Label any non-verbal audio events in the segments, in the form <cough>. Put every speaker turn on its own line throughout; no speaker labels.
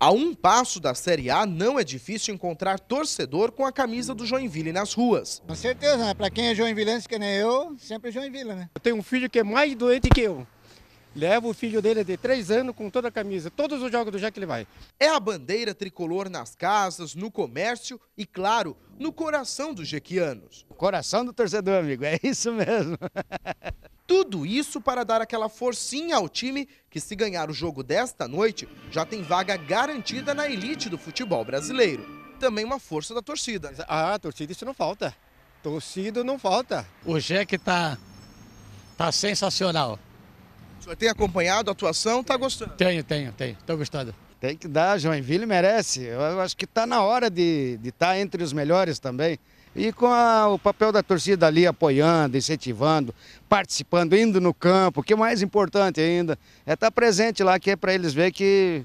A um passo da Série A, não é difícil encontrar torcedor com a camisa do Joinville nas ruas.
Com certeza, né? Para quem é joinvilense que nem eu, sempre é Joinville, né?
Eu tenho um filho que é mais doente que eu. Levo o filho dele de três anos com toda a camisa. Todos os jogos do Jack ele vai.
É a bandeira tricolor nas casas, no comércio e, claro, no coração dos jequianos.
Coração do torcedor, amigo. É isso mesmo. <laughs>
Tudo isso para dar aquela forcinha ao time que, se ganhar o jogo desta noite, já tem vaga garantida na elite do futebol brasileiro. Também uma força da torcida.
Ah, torcida isso não falta. Torcida não falta.
O Jack tá, tá sensacional.
O senhor tem acompanhado a atuação, tá gostando?
Tenho, tenho, tenho. Tô gostando.
Tem que dar, Joinville merece. Eu acho que está na hora de estar tá entre os melhores também. E com a, o papel da torcida ali apoiando, incentivando, participando, indo no campo, que é mais importante ainda é estar tá presente lá, que é para eles ver que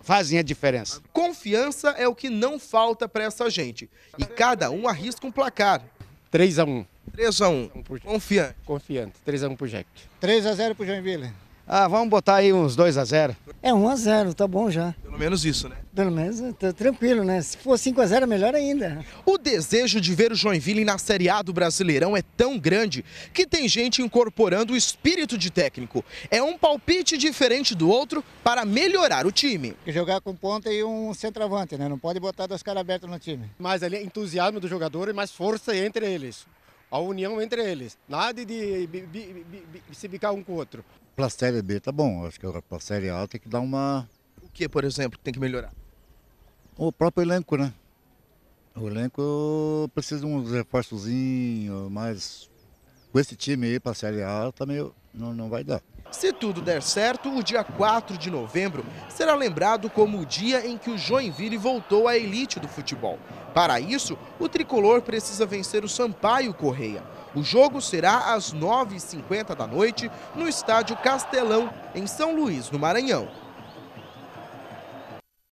fazem a diferença.
Confiança é o que não falta para essa gente. E cada um arrisca um placar.
3 a 1
3 a 1 Confiante.
Confiante. 3 a 1 pro Jack.
3 a 0 pro Joinville.
Ah, vamos botar aí uns 2 a 0
É 1 a 0 tá bom já.
Pelo menos isso, né?
Pelo menos, tá tranquilo, né? Se for 5 a 0 melhor ainda.
O desejo de ver o Joinville na Série A do Brasileirão é tão grande que tem gente incorporando o espírito de técnico. É um palpite diferente do outro para melhorar o time.
Jogar com ponta e um centroavante, né? Não pode botar dois caras abertos no time.
Mais ali, entusiasmo do jogador e mais força entre eles a união entre eles. Nada de se bicar um com o outro.
Para a Série B tá bom, acho que para a Série A tem que dar uma...
O que, por exemplo, tem que melhorar?
O próprio elenco, né? O elenco precisa de uns reforçozinhos, mas com esse time aí para a Série A tá meio... não, não vai dar.
Se tudo der certo, o dia 4 de novembro será lembrado como o dia em que o Joinville voltou à elite do futebol. Para isso, o tricolor precisa vencer o Sampaio Correia. O jogo será às 9h50 da noite no estádio Castelão, em São Luís, no Maranhão.